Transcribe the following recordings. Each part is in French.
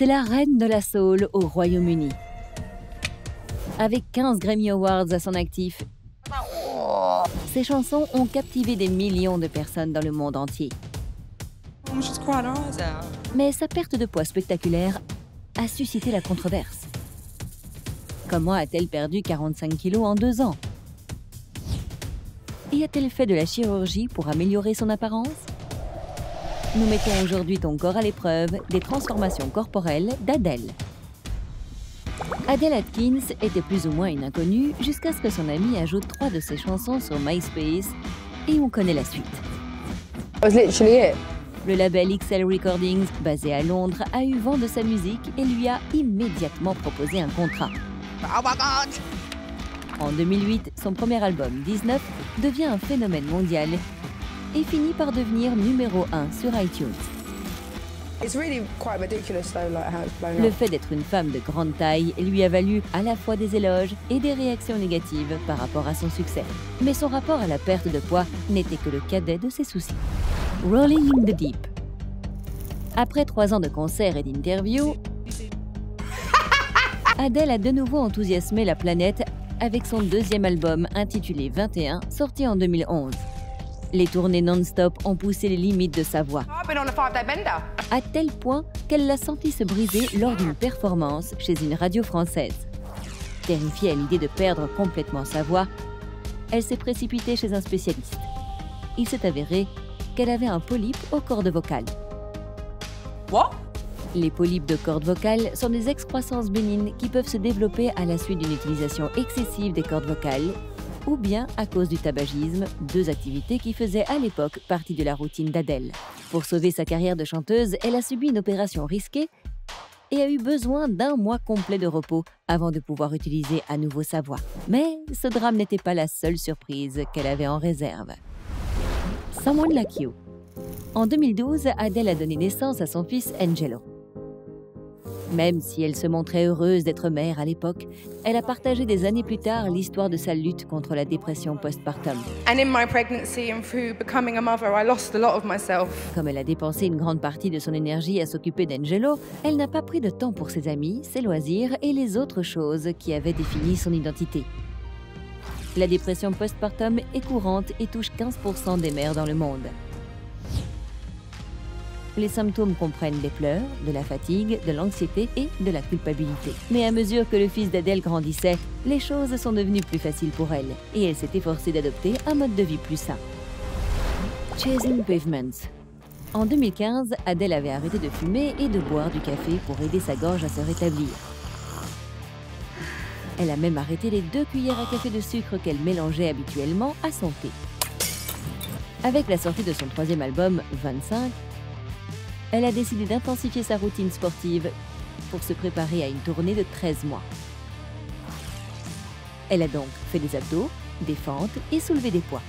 C'est la reine de la soul au Royaume-Uni. Avec 15 Grammy Awards à son actif, ses chansons ont captivé des millions de personnes dans le monde entier. Mais sa perte de poids spectaculaire a suscité la controverse. Comment a-t-elle perdu 45 kilos en deux ans? Y a-t-elle fait de la chirurgie pour améliorer son apparence? Nous mettons aujourd'hui ton corps à l'épreuve des transformations corporelles d'Adèle. Adele Atkins était plus ou moins une inconnue jusqu'à ce que son ami ajoute trois de ses chansons sur MySpace et on connaît la suite. Le label XL Recordings, basé à Londres, a eu vent de sa musique et lui a immédiatement proposé un contrat. En 2008, son premier album, 19, devient un phénomène mondial et finit par devenir numéro 1 sur iTunes. Le fait d'être une femme de grande taille lui a valu à la fois des éloges et des réactions négatives par rapport à son succès. Mais son rapport à la perte de poids n'était que le cadet de ses soucis. Rolling in the Deep. Après trois ans de concerts et d'interviews, Adele a de nouveau enthousiasmé la planète avec son deuxième album intitulé 21, sorti en 2011. Les tournées non-stop ont poussé les limites de sa voix, à tel point qu'elle l'a senti se briser lors d'une performance chez une radio française. Terrifiée à l'idée de perdre complètement sa voix, elle s'est précipitée chez un spécialiste. Il s'est avéré qu'elle avait un polype aux cordes vocales. Quoi? Les polypes de cordes vocales sont des excroissances bénignes qui peuvent se développer à la suite d'une utilisation excessive des cordes vocales ou bien à cause du tabagisme, deux activités qui faisaient à l'époque partie de la routine d'Adèle. Pour sauver sa carrière de chanteuse, elle a subi une opération risquée et a eu besoin d'un mois complet de repos avant de pouvoir utiliser à nouveau sa voix. Mais ce drame n'était pas la seule surprise qu'elle avait en réserve. Someone Like You. En 2012, Adele a donné naissance à son fils Angelo. Même si elle se montrait heureuse d'être mère à l'époque, elle a partagé des années plus tard l'histoire de sa lutte contre la dépression postpartum. Comme elle a dépensé une grande partie de son énergie à s'occuper d'Angelo, elle n'a pas pris de temps pour ses amis, ses loisirs et les autres choses qui avaient défini son identité. La dépression postpartum est courante et touche 15% des mères dans le monde. Les symptômes comprennent des pleurs, de la fatigue, de l'anxiété et de la culpabilité. Mais à mesure que le fils d'Adèle grandissait, les choses sont devenues plus faciles pour elle et elle s'est efforcée d'adopter un mode de vie plus sain. Chasing Pavements. En 2015, Adèle avait arrêté de fumer et de boire du café pour aider sa gorge à se rétablir. Elle a même arrêté les deux cuillères à café de sucre qu'elle mélangeait habituellement à son thé. Avec la sortie de son troisième album, 25, elle a décidé d'intensifier sa routine sportive pour se préparer à une tournée de 13 mois. Elle a donc fait des abdos, des fentes et soulevé des poids.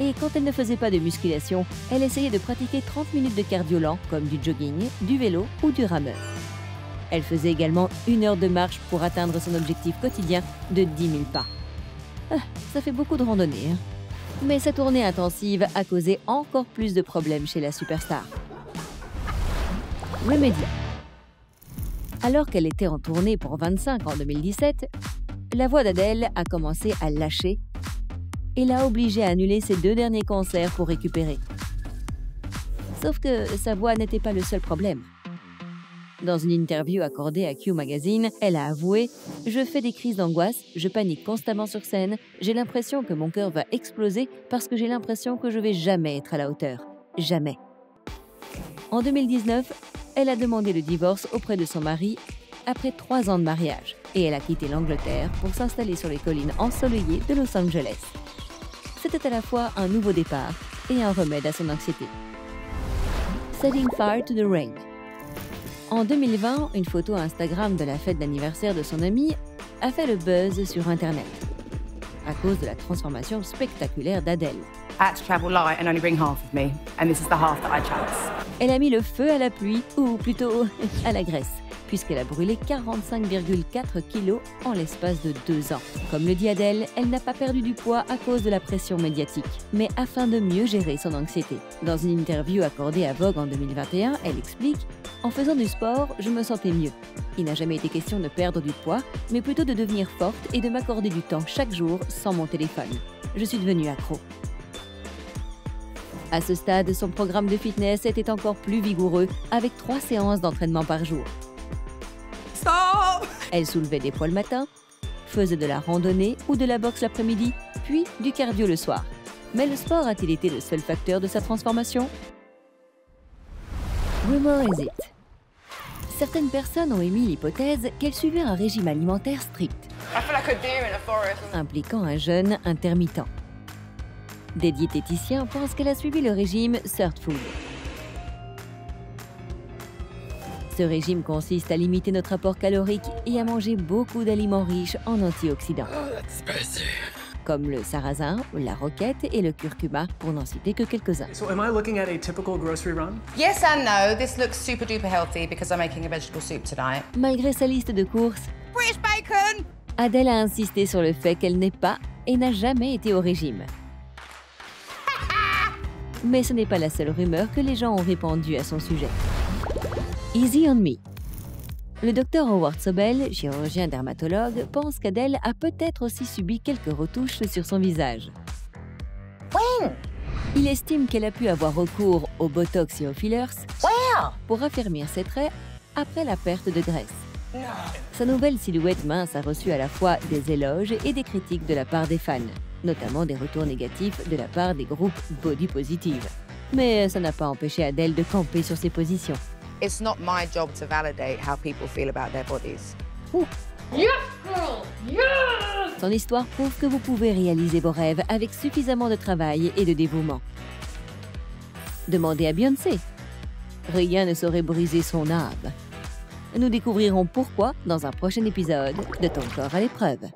Et quand elle ne faisait pas de musculation, elle essayait de pratiquer 30 minutes de cardio lent comme du jogging, du vélo ou du rameur. Elle faisait également une heure de marche pour atteindre son objectif quotidien de 10 000 pas. Ah, ça fait beaucoup de randonnée. Hein. Mais sa tournée intensive a causé encore plus de problèmes chez la superstar. Remedy. Alors qu'elle était en tournée pour 25 en 2017, la voix d'Adèle a commencé à lâcher et l'a obligée à annuler ses deux derniers concerts pour récupérer. Sauf que sa voix n'était pas le seul problème. Dans une interview accordée à Q Magazine, elle a avoué Je fais des crises d'angoisse, je panique constamment sur scène, j'ai l'impression que mon cœur va exploser parce que j'ai l'impression que je vais jamais être à la hauteur. Jamais. En 2019, elle a demandé le divorce auprès de son mari après trois ans de mariage et elle a quitté l'Angleterre pour s'installer sur les collines ensoleillées de Los Angeles. C'était à la fois un nouveau départ et un remède à son anxiété. Setting Fire to the Rain. En 2020, une photo Instagram de la fête d'anniversaire de son ami a fait le buzz sur Internet à cause de la transformation spectaculaire d'Adèle. Elle a mis le feu à la pluie, ou plutôt à la graisse. puisqu'elle a brûlé 45,4 kilos en l'espace de deux ans. Comme le dit Adèle, elle n'a pas perdu du poids à cause de la pression médiatique, mais afin de mieux gérer son anxiété. Dans une interview accordée à Vogue en 2021, elle explique En faisant du sport, je me sentais mieux. Il n'a jamais été question de perdre du poids, mais plutôt de devenir forte et de m'accorder du temps chaque jour sans mon téléphone. Je suis devenue accro. À ce stade, son programme de fitness était encore plus vigoureux, avec trois séances d'entraînement par jour. Stop! Elle soulevait des poids le matin, faisait de la randonnée ou de la boxe l'après-midi, puis du cardio le soir. Mais le sport a-t-il été le seul facteur de sa transformation? Rumor is it. Certaines personnes ont émis l'hypothèse qu'elle suivait un régime alimentaire strict, impliquant un jeûne intermittent. Des diététiciens pensent qu'elle a suivi le régime Third Food. Ce régime consiste à limiter notre apport calorique et à manger beaucoup d'aliments riches en antioxydants, comme le sarrasin, la roquette et le curcuma, pour n'en citer que quelques-uns. So, am I looking at a typical grocery run? Yes and no. This looks super duper healthy because I'm making a vegetable soup tonight. Malgré sa liste de courses, British bacon! Adèle a insisté sur le fait qu'elle n'est pas et n'a jamais été au régime. Mais ce n'est pas la seule rumeur que les gens ont répandue à son sujet. Easy on me. Le docteur Howard Sobel, chirurgien dermatologue, pense qu'Adèle a peut-être aussi subi quelques retouches sur son visage. Il estime qu'elle a pu avoir recours au botox et aux fillers pour affermir ses traits après la perte de graisse. Sa nouvelle silhouette mince a reçu à la fois des éloges et des critiques de la part des fans, notamment des retours négatifs de la part des groupes body positive. Mais ça n'a pas empêché Adèle de camper sur ses positions. It's not my job to validate how people feel about their bodies. Son histoire prouve que vous pouvez réaliser vos rêves avec suffisamment de travail et de dévouement. Demandez à Beyoncé. Rien ne saurait briser son âme. Nous découvrirons pourquoi dans un prochain épisode de Ton corps à l'épreuve.